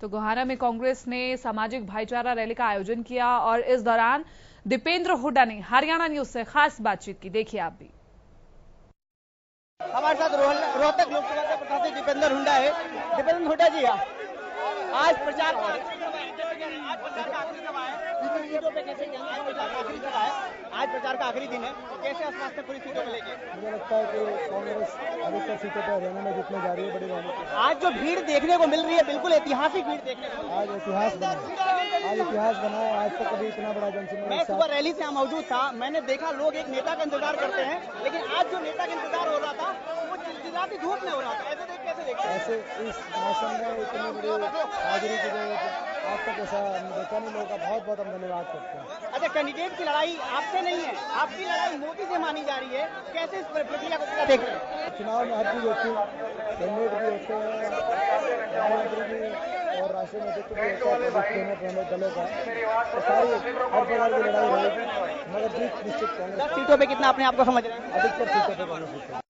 तो गोहाना में कांग्रेस ने सामाजिक भाईचारा रैली का आयोजन किया और इस दौरान दीपेंद्र हुड्डा ने हरियाणा न्यूज़ से खास बातचीत की। देखिए आप भी। हमारे साथ रोहतक लोकसभा दीपेंद्र हुड्डा है। दीपेंद्र हुड्डा जी आज प्रचार आज प्रचार का आखिरी दिन है। कैसे आसपास में पूरी सीटों? में लेके मुझे लगता है कि कांग्रेस अधिकतर सीटों पर हरियाणा में जीतने जा रही है बड़ी बहुमत आज जो भीड़ देखने को मिल रही है बिल्कुल ऐतिहासिक भीड़ देखने को आज इतिहास बना आज इतिहास बना है आज तक कभी इतना बड़ा जनसमूह मैं सुबह रैली से मौजूद था। मैंने देखा लोग एक नेता का इंतज़ार करते हैं लेकिन आज जो नेता का इंतज़ार हो रहा था वो चिलचिलाती धूप में हो रहा था। ऐसे देख कैसे देखते ऐसे इस मौसम में इतनी बड़ी हाजिरी की आज तक ऐसा नहीं लोगों का बहुत बहुत हम धन्यवाद करते हैं। अच्छा कैंडिडेट की लड़ाई आपसे नहीं है। आपकी लड़ाई मोदी से मानी जा रही है। कैसे इस प्रक्रिया को पूरा देख रहे हैं? चुनाव में हर चीज़ होती है। कैंडिडेट भी होते हैं प्रधानमंत्री भी और राष्ट्रीय नेतृत्व भी होता है प्रमुख दोनों दलों का। तो सारी हर प्रकार की लड़ाई रहेगी मगर जीत निश्चित कांग्रेस सीटों पर कितना अपने आप को समझ रहे हैं? अधिकतर सीटों पर कांग्रेस